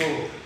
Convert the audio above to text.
So